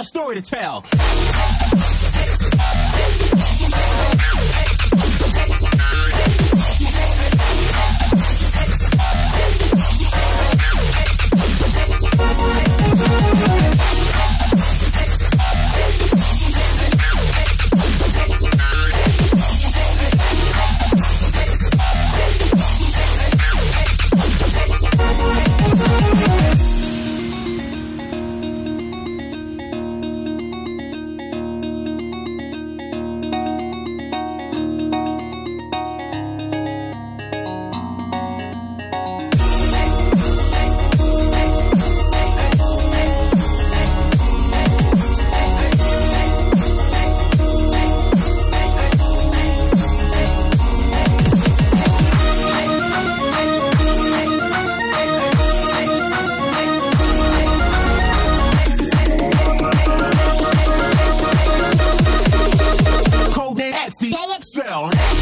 got a story to tell. Don't let down.